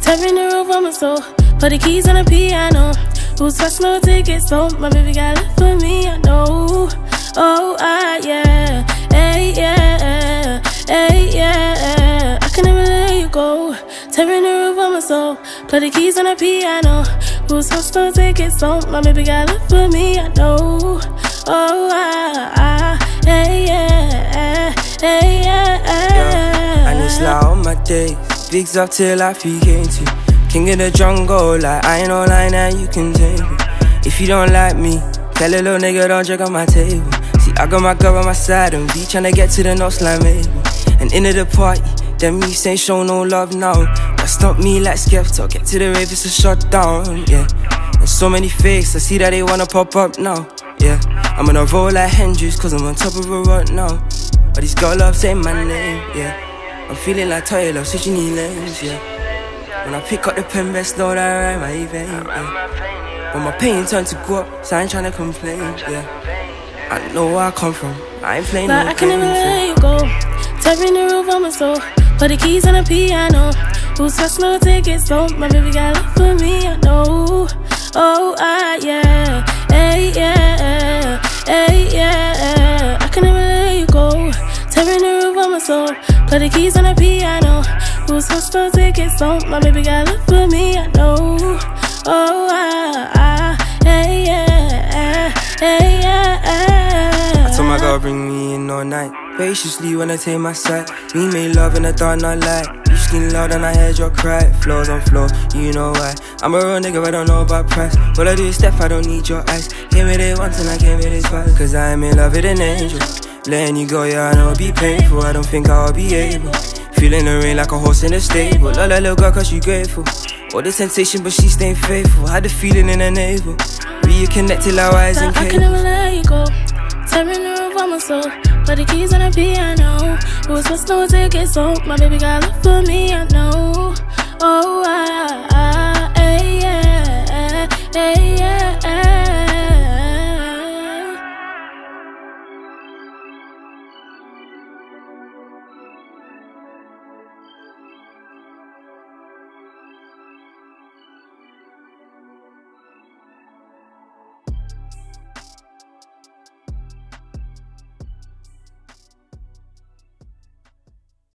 Tearing the roof on my soul. Put the keys on the piano. Who's fast, no tickets, so my baby got love for me, I know. Oh, ah, yeah. Hey, yeah. Hey, yeah. I can never let you go. Tearing the roof on my soul. Play the keys on the piano. Who's fast, no tickets, so my baby got love for me, I know. Oh, ah, ah. Hey, yeah. My days. Bigs up till I feel to King of the jungle, like I ain't online and you can take me. If you don't like me, tell a little nigga don't check on my table. See, I got my girl on my side and be tryna get to the north line, maybe. And into the party, them me ain't show no love now. That's not me like Skepta, get to the rave, it's a shutdown, yeah. And so many fakes, I see that they wanna pop up now, yeah. I'm gonna roll like Hendrix, cause I'm on top of a rut now. But these girl love saying my name, yeah. I'm feeling like Taylor, switching lanes, yeah. When I pick up the pen, best know that I write my vein, yeah. When my pain turned to go up, so I ain't tryna complain, yeah. I know where I come from, I ain't playing but no I can't never let you go. Tearing the roof on my soul, put the keys on the piano. Who's fast, no tickets, so my baby got love for me, I know. Oh, ah, yeah, my soul, put the keys on the piano. Supposed to take it so my baby got love for me, I know. Oh, ah, ah, hey, yeah, hey, yeah. I told my girl bring me in all night. Graciously when I take my side. We made love in the dark, not light. You skin loud and I heard your cry. Floors on floor, you know why. I'm a real nigga, I don't know about price. All I do is step, I don't need your eyes. Came with it once and I came with it twice. Cause I'm in love with an angel. Letting you go, yeah, I know it'll be painful. I don't think I'll be able. Feeling the rain like a horse in a stable. Love that little girl cause she grateful. All the temptation, but she staying faithful. Had the feeling in her navel. Reconnected like wires and. I can never let you go. Tearing the roof on my soul. Put the keys on the piano. Who's supposed to take it so? My baby got love for me, I know. Oh, I